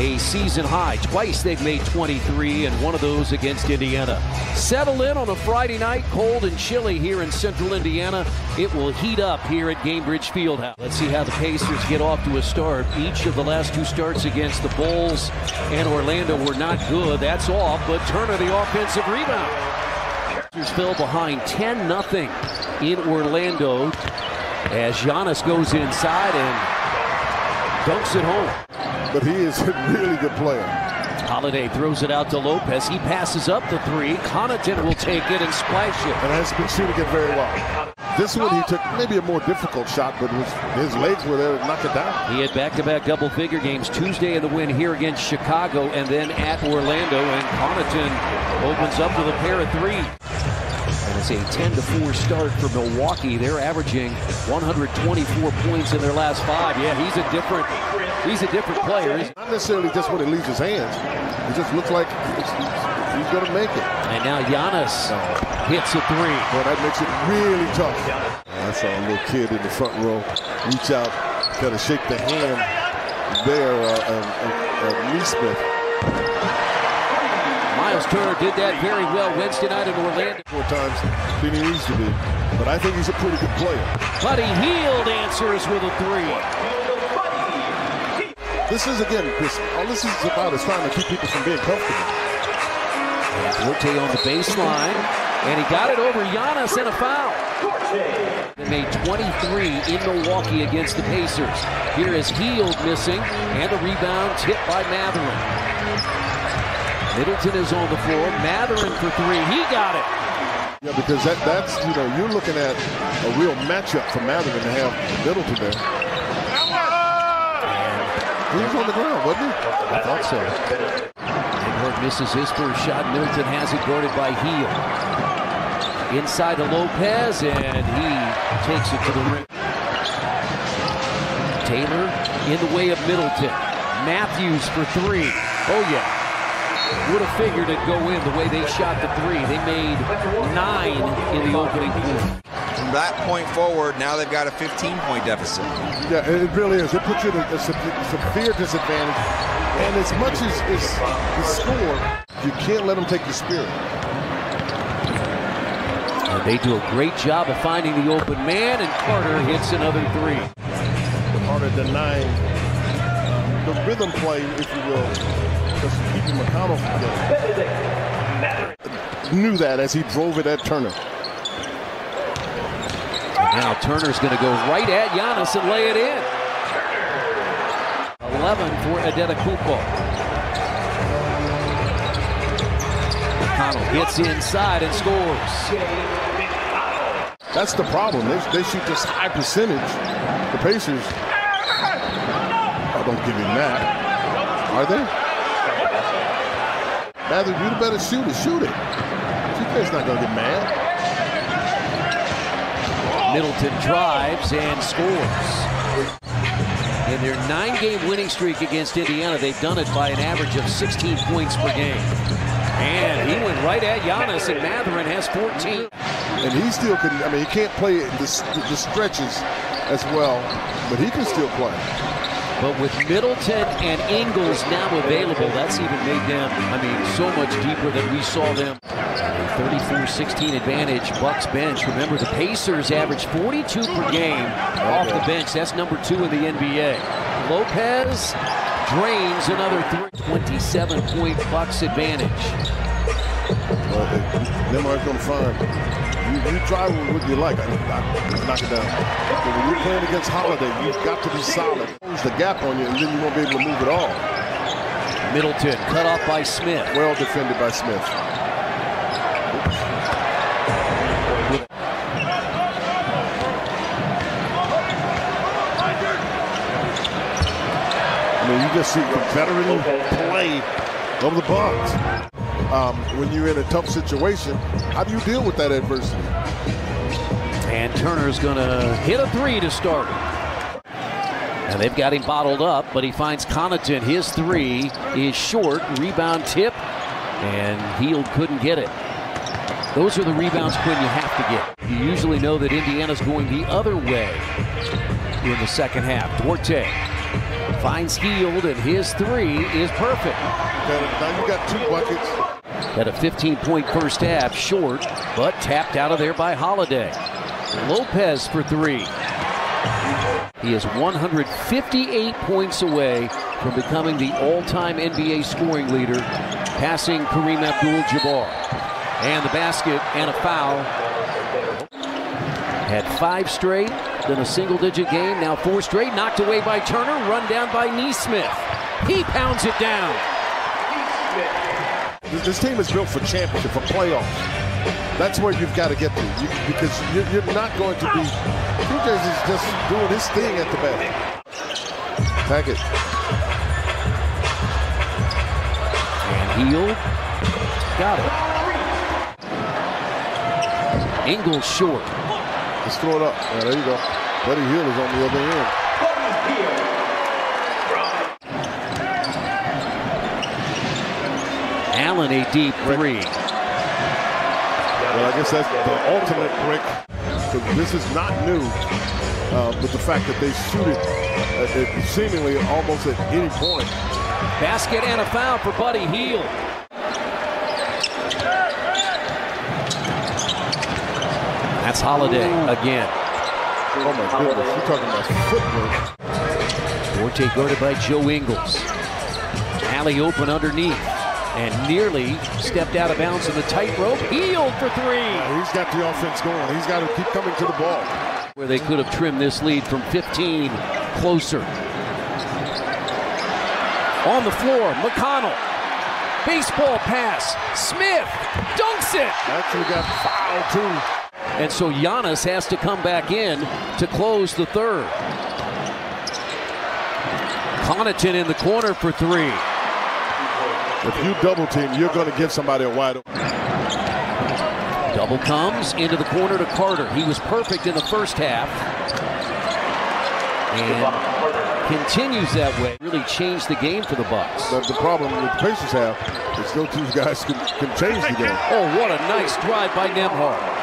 a season high. Twice they've made 23, and one of those against Indiana. Settle in on a Friday night, cold and chilly here in central Indiana. It will heat up here at Gainbridge Fieldhouse. Let's see how the Pacers get off to a start. Each of the last two starts against the Bulls and Orlando were not good. That's off, but Turner the offensive rebound. Pacers fell behind 10 0 in Orlando as Giannis goes inside and dunks it home but he is a really good player. Holiday throws it out to Lopez. He passes up the three. Connaughton will take it and splash it. And has been shooting it very well. This one he took maybe a more difficult shot, but was, his legs were there to knock it down. He had back-to-back double-figure games Tuesday in the win here against Chicago and then at Orlando. And Connaughton opens up with a pair of three. And it's a 10 to 4 start for Milwaukee. They're averaging 124 points in their last five. Yeah, he's a different he's a different player. Not necessarily just when it leaves his hands. It just looks like he's going to make it. And now Giannis hits a three. Boy, that makes it really tough. I saw a little kid in the front row reach out, kind of shake the hand there uh, of, of, of Nesmith. Miles Turner did that very well Wednesday night in Orlando. Four times than he needs to be. But I think he's a pretty good player. Buddy Hield answers with a three. This is, again, this, all this is about is trying to keep people from being comfortable. Duarte on the baseline, and he got it over Giannis and a foul. They made 23 in Milwaukee against the Pacers. Here is Hield missing, and the rebound hit by Mathurin. Middleton is on the floor. Mathurin for three. He got it. Yeah, because that, that's, you know, you're looking at a real matchup for Mathurin to have Middleton there. He was on the ground, wasn't he? I thought so. Nembhard misses his first shot. Middleton has it guarded by Hield. Inside to Lopez, and he takes it to the rim. Taylor in the way of Middleton. Matthews for three. Oh, yeah. Would have figured it'd go in the way they shot the three. They made nine in the opening quarter. From that point forward, now they've got a 15-point deficit. Yeah, it really is. It puts you in a, a severe disadvantage. And as much as, as the score, you can't let them take the spirit. And they do a great job of finding the open man, and Carter hits another three. Carter denying the rhythm play, if you will, just keep him accountable Knew that as he drove it at Turner. Now Turner's going to go right at Giannis and lay it in. 11 for Antetokounmpo. McConnell gets inside and scores. That's the problem. They, they shoot this high percentage. The Pacers, I don't give him that. Are they? Matthew, you better shoot it. Shoot it. TK's not going to get mad. Middleton drives and scores. In their nine-game winning streak against Indiana, they've done it by an average of 16 points per game. And he went right at Giannis, and Mathurin has 14. And he still can, I mean, he can't play the, the stretches as well, but he can still play. But with Middleton and Ingles now available, that's even made them, I mean, so much deeper than we saw them. 34-16 advantage, Bucks bench. Remember, the Pacers average 42 per game off the bench. That's number two in the NBA. Lopez drains another 27-point Bucks advantage. Uh, well, Nembhard's going to find you, you try what you like. I, I, knock it down. But when you're playing against Holiday, you've got to be solid. Close the gap on you, and then you won't be able to move at all. Middleton cut off by Smith. Well defended by Smith. Just see veteran play of the Bucks um, when you're in a tough situation. How do you deal with that adversity? And Turner's going to hit a three to start. And they've got him bottled up, but he finds Connaughton. His three is short. Rebound tip, and Hield couldn't get it. Those are the rebounds, Quinn, you have to get. You usually know that Indiana's going the other way in the second half. Duarte Finds Hield, and his three is perfect. Now you got two buckets. Had a 15 point first half, short, but tapped out of there by Holiday. Lopez for three. He is 158 points away from becoming the all time NBA scoring leader, passing Kareem Abdul Jabbar. And the basket and a foul. Had five straight, then a single digit game, now four straight, knocked away by Turner, run down by Nesmith. He pounds it down. This, team is built for championship, for playoffs. That's where you've got to get to you, because you're, you're, not going to be. DJs is just doing his thing at the basket. Packet. And Hield got it. Ingles short. Let's throw it up. Yeah, there you go. Buddy Hield is on the other end. Allen a deep three. Well, I guess that's the ultimate brick. This is not new, uh, but the fact that they shoot it uh, seemingly almost at any point. Basket and a foul for Buddy Hield. That's Holiday again. Oh my goodness, you're talking about footwork. Forte guarded by Joe Ingles. Alley open underneath and nearly stepped out of bounds in the tightrope. Hield for three. He's got the offense going. He's got to keep coming to the ball. Where they could have trimmed this lead from 15 closer. On the floor, McConnell. Baseball pass. Smith dunks it. Actually got fouled too. And so Giannis has to come back in to close the third. Connaughton in the corner for three. If you double team, you're going to give somebody a wide open. Double comes into the corner to Carter. He was perfect in the first half. And continues that way. Really changed the game for the Bucks. But the problem with the Pacers have is those two guys can, can change the game. Oh, what a nice drive by Nembhard.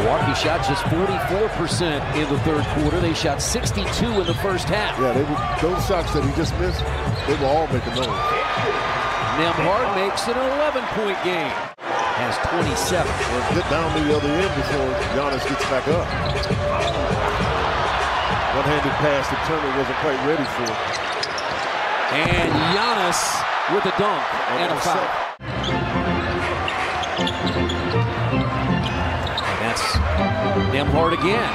Milwaukee shot just 44% in the third quarter. They shot 62 in the first half. Yeah, they were, those shots that he just missed, they were all making those. Nembhard makes it an 11-point game. Has 27. Well, get down to the other end before Giannis gets back up. One-handed pass that Turner wasn't quite ready for. And Giannis with a dunk and a foul. Nembhard again.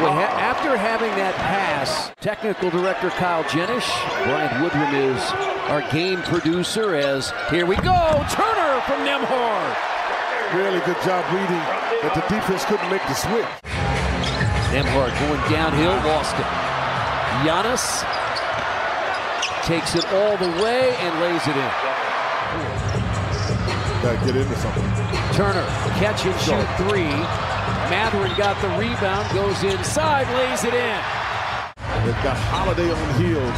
After having that pass, technical director Kyle Jenish, Brian Woodrum is our game producer as here we go, Turner from Nembhard. Really good job reading that the defense couldn't make the switch. Nembhard going downhill, lost it. Giannis takes it all the way and lays it in. Got to get into something. Turner, catch and shoot three. Mathurin got the rebound, goes inside, lays it in. They've got Holiday on Hield.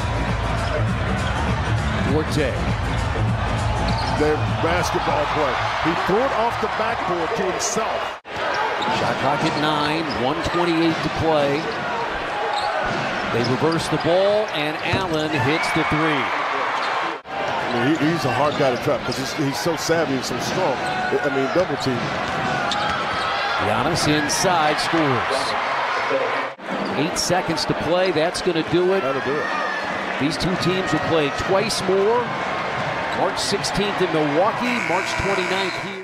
Forte. Their basketball play. He threw it off the backboard to himself. Shot clock at nine, 128 to play. They reverse the ball, and Allen hits the three. I mean, he, he's a hard guy to trap because he's, he's, so savvy and so strong. I mean, double team. Giannis inside scores. Eight seconds to play. That's going to do it. That'll do it. These two teams will play twice more. March 16th in Milwaukee, March 29th here.